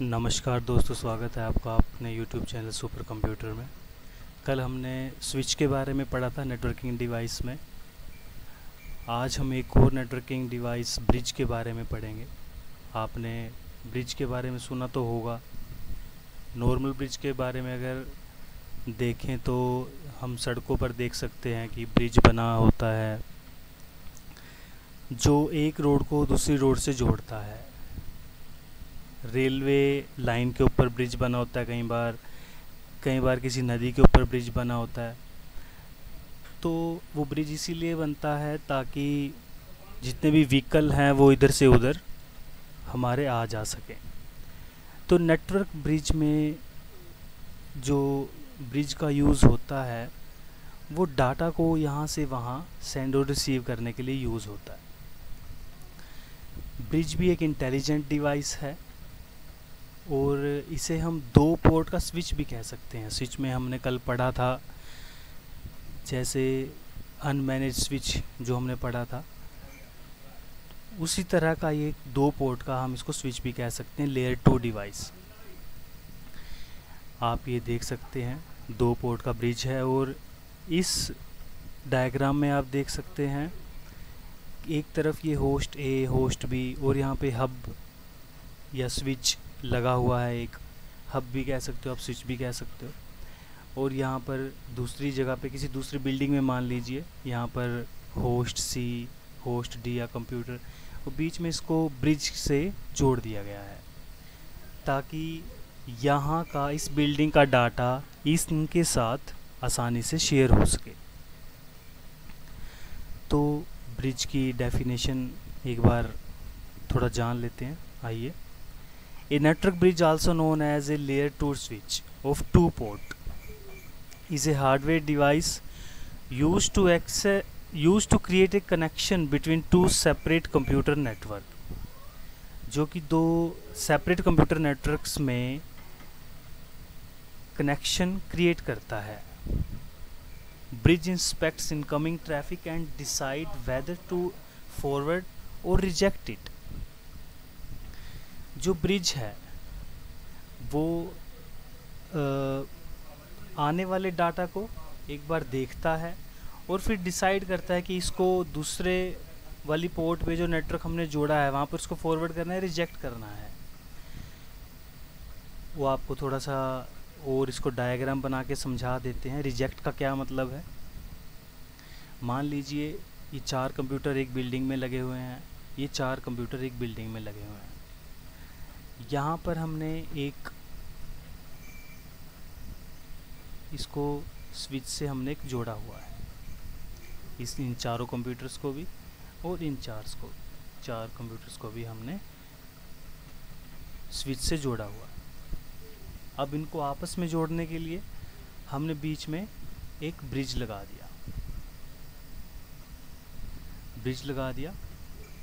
नमस्कार दोस्तों, स्वागत है आपका अपने यूट्यूब चैनल सुपर कंप्यूटर में। कल हमने स्विच के बारे में पढ़ा था नेटवर्किंग डिवाइस में। आज हम एक और नेटवर्किंग डिवाइस ब्रिज के बारे में पढ़ेंगे। आपने ब्रिज के बारे में सुना तो होगा। नॉर्मल ब्रिज के बारे में अगर देखें तो हम सड़कों पर देख सकते हैं कि ब्रिज बना होता है, जो एक रोड को दूसरी रोड से जोड़ता है। रेलवे लाइन के ऊपर ब्रिज बना होता है कई बार कई बार किसी नदी के ऊपर ब्रिज बना होता है। तो वो ब्रिज इसीलिए बनता है ताकि जितने भी व्हीकल हैं वो इधर से उधर हमारे आ जा सकें। तो नेटवर्क ब्रिज में जो ब्रिज का यूज़ होता है, वो डाटा को यहाँ से वहाँ सेंड और रिसीव करने के लिए यूज़ होता है। ब्रिज भी एक इंटेलिजेंट डिवाइस है। और इसे हम दो पोर्ट का स्विच भी कह सकते हैं। स्विच में हमने कल पढ़ा था, जैसे अनमैनेज स्विच जो हमने पढ़ा था। उसी तरह का ये दो पोर्ट का हम इसको स्विच भी कह सकते हैं लेयर टू डिवाइस आप ये देख सकते हैं, दो पोर्ट का ब्रिज है और इस डायग्राम में आप देख सकते हैं, एक तरफ़ ये होस्ट ए होस्ट बी और यहाँ पे हब या स्विच लगा हुआ है एक। हब भी कह सकते हो, आप स्विच भी कह सकते हो। और यहाँ पर दूसरी जगह पे किसी दूसरी बिल्डिंग में मान लीजिए, यहाँ पर होस्ट सी, होस्ट डी या कंप्यूटर, और बीच में इसको ब्रिज से जोड़ दिया गया है। ताकि यहाँ का इस बिल्डिंग का डाटा इनके साथ आसानी से शेयर हो सके। तो ब्रिज की डेफिनेशन एक बार थोड़ा जान लेते हैं, आइए। A network bridge also known as a layer 2 switch of two port is a hardware device used to access used to create a connection between two separate computer network जो कि दो सेपरेट कंप्यूटर नेटवर्क्स में connection create करता है bridge inspects incoming traffic and decide whether to forward और reject it जो bridge है, वो आने वाले डाटा को एक बार देखता है और फिर डिसाइड करता है कि इसको दूसरे वाली पोर्ट पे जो नेटवर्क हमने जोड़ा है, वहाँ पर उसको फॉरवर्ड करना है रिजेक्ट करना है। वो आपको थोड़ा सा और इसको डायग्राम बना के समझा देते हैं। रिजेक्ट का क्या मतलब है? मान लीजिए, ये चार कंप्यूटर एक बिल्डिंग में लगे हुए हैं, ये चार कंप्यूटर एक बिल्डिंग में लगे हुए हैं। यहाँ पर हमने एक इसको स्विच से हमने एक जोड़ा हुआ है। इस इन चारों कंप्यूटर्स को भी और इन चार्स को, चार कंप्यूटर्स को भी हमने स्विच से जोड़ा हुआ अब इनको आपस में जोड़ने के लिए हमने बीच में एक ब्रिज लगा दिया। ब्रिज लगा दिया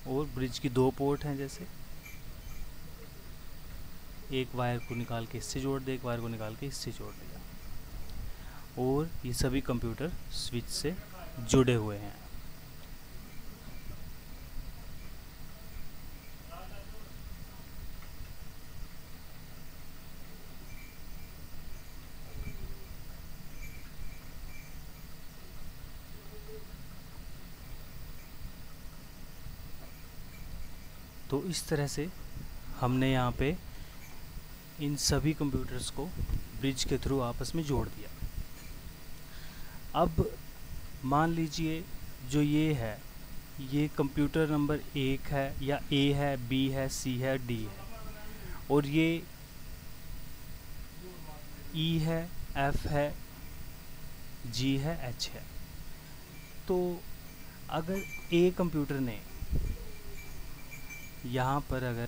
और ब्रिज की दो पोर्ट हैं जैसे। एक वायर को निकाल के इससे जोड़ दिया एक वायर को निकाल के इससे जोड़ दिया और ये सभी कंप्यूटर स्विच से जुड़े हुए हैं। तो इस तरह से हमने यहाँ पे इन सभी कंप्यूटर्स को ब्रिज के थ्रू आपस में जोड़ दिया। अब मान लीजिए जो ये है, ये कंप्यूटर नंबर एक है या ए है बी है सी है डी है। और ये ई e है एफ़ है जी है एच है। तो अगर ए कंप्यूटर ने यहाँ पर अगर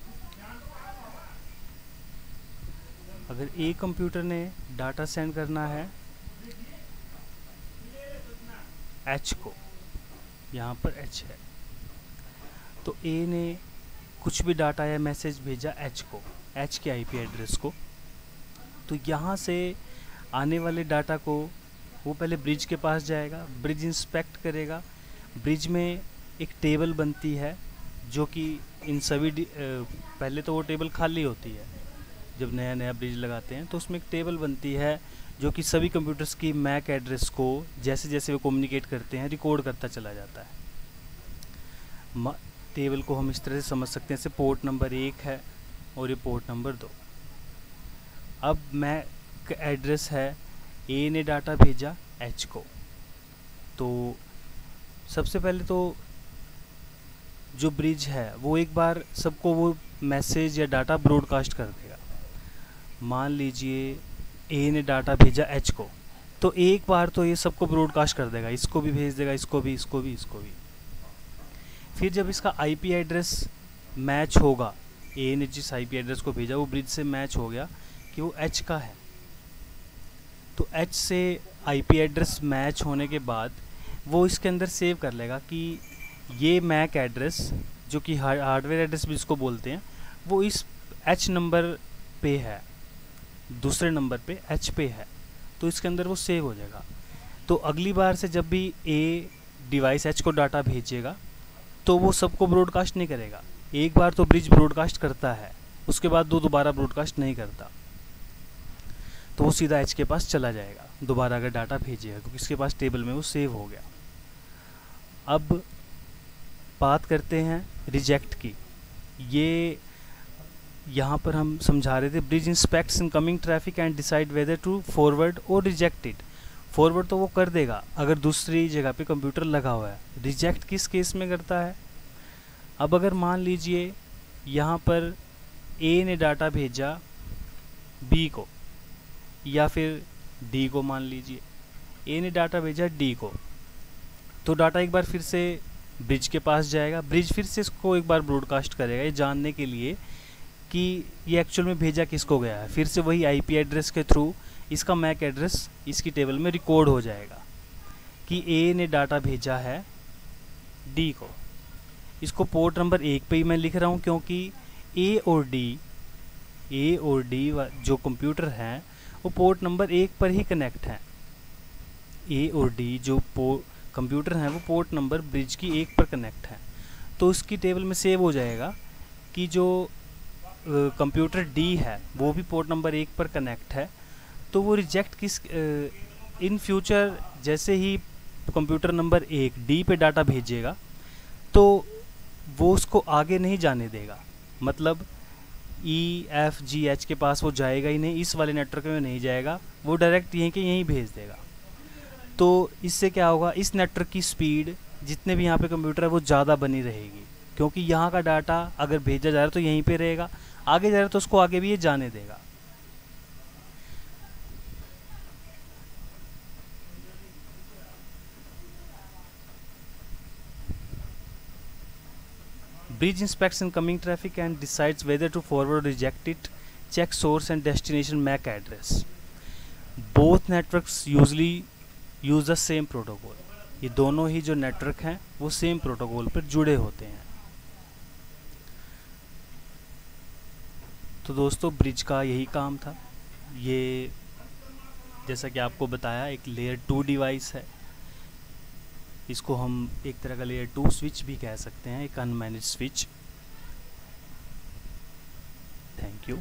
अगर एक कंप्यूटर ने डाटा सेंड करना है एच को, यहाँ पर एच है। तो ए ने कुछ भी डाटा या मैसेज भेजा एच को एच के आईपी एड्रेस को तो यहाँ से आने वाले डाटा को वो पहले ब्रिज के पास जाएगा, ब्रिज इंस्पेक्ट करेगा। ब्रिज में एक टेबल बनती है, जो कि इन सभी पहले तो वो टेबल खाली होती है जब नया नया ब्रिज लगाते हैं तो उसमें एक टेबल बनती है, जो कि सभी कंप्यूटर्स की मैक एड्रेस को जैसे जैसे वो कम्युनिकेट करते हैं रिकॉर्ड करता चला जाता है। टेबल को हम इस तरह से समझ सकते हैं, जैसे पोर्ट नंबर एक है और ये पोर्ट नंबर दो। अब मैक एड्रेस है ए ने डाटा भेजा एच को। तो सबसे पहले तो जो ब्रिज है, वो एक बार सबको वो मैसेज या डाटा ब्रॉडकास्ट कर देगा मान लीजिए ए ने डाटा भेजा एच को तो एक बार तो ये सबको ब्रॉडकास्ट कर देगा, इसको भी भेज देगा, इसको भी इसको भी इसको भी। फिर जब इसका आईपी एड्रेस मैच होगा ए ने जिस आईपी एड्रेस को भेजा, वो ब्रिज से मैच हो गया कि वो एच का है। तो एच से आईपी एड्रेस मैच होने के बाद, वो इसके अंदर सेव कर लेगा कि ये मैक एड्रेस जो कि हार्डवेयर एड्रेस भी इसको बोलते हैं, वो इस एच नंबर पे है। दूसरे नंबर पे एच पे है तो इसके अंदर वो सेव हो जाएगा। तो अगली बार से जब भी ए डिवाइस एच को डाटा भेजेगा तो वो सबको ब्रॉडकास्ट नहीं करेगा। एक बार तो ब्रिज ब्रॉडकास्ट करता है, उसके बाद दो दोबारा ब्रॉडकास्ट नहीं करता। तो वो सीधा एच के पास चला जाएगा, दोबारा अगर डाटा भेजेगा, क्योंकि इसके पास टेबल में वो सेव हो गया। अब बात करते हैं रिजेक्ट की। ये यहाँ पर हम समझा रहे थे bridge inspects incoming traffic and decide whether to forward और रिजेक्ट इट फॉरवर्ड तो वो कर देगा, अगर दूसरी जगह पे कंप्यूटर लगा हुआ है। रिजेक्ट किस केस में करता है? अब अगर मान लीजिए, यहाँ पर ए ने डाटा भेजा बी को, या फिर डी को मान लीजिए। ए ने डाटा भेजा डी को तो डाटा एक बार फिर से ब्रिज के पास जाएगा। ब्रिज फिर से इसको एक बार ब्रॉडकास्ट करेगा, ये जानने के लिए कि ये एक्चुअल में भेजा किसको गया है? फिर से वही आईपी एड्रेस के थ्रू इसका मैक एड्रेस इसकी टेबल में रिकॉर्ड हो जाएगा कि ए ने डाटा भेजा है डी को। इसको पोर्ट नंबर एक पे ही मैं लिख रहा हूँ क्योंकि ए और डी ए और डी जो कंप्यूटर हैं, वो पोर्ट नंबर एक पर ही कनेक्ट हैं। ए और डी जो कंप्यूटर हैं, वो पोर्ट नंबर ब्रिज की एक पर कनेक्ट है। तो उसकी टेबल में सेव हो जाएगा कि जो कंप्यूटर डी है, वो भी पोर्ट नंबर एक पर कनेक्ट है तो वो रिजेक्ट किस इन फ्यूचर जैसे ही कंप्यूटर नंबर एक डी पे डाटा भेजेगा तो वो उसको आगे नहीं जाने देगा। मतलब ई, एफ़, जी, एच के पास वो जाएगा ही नहीं, इस वाले नेटवर्क में नहीं जाएगा, वो डायरेक्ट यहीं के यहीं भेज देगा। तो इससे क्या होगा, इस नेटवर्क की स्पीड जितने भी यहाँ पे कंप्यूटर है, वो ज़्यादा बनी रहेगी। क्योंकि यहाँ का डाटा अगर भेजा जा रहा है तो यहीं पे रहेगा। आगे जा रहा है तो उसको आगे भी ये जाने देगा। Bridge inspection coming traffic and decides whether to forward reject it check source and destination MAC address both network usually use the same protocol ये दोनों ही जो नेटवर्क हैं, वो सेम प्रोटोकॉल पर जुड़े होते हैं। तो दोस्तों, ब्रिज का यही काम था। ये, जैसा कि आपको बताया, एक लेयर टू डिवाइस है। इसको हम एक तरह का लेयर टू स्विच भी कह सकते हैं, एक अनमैनेज स्विच थैंक यू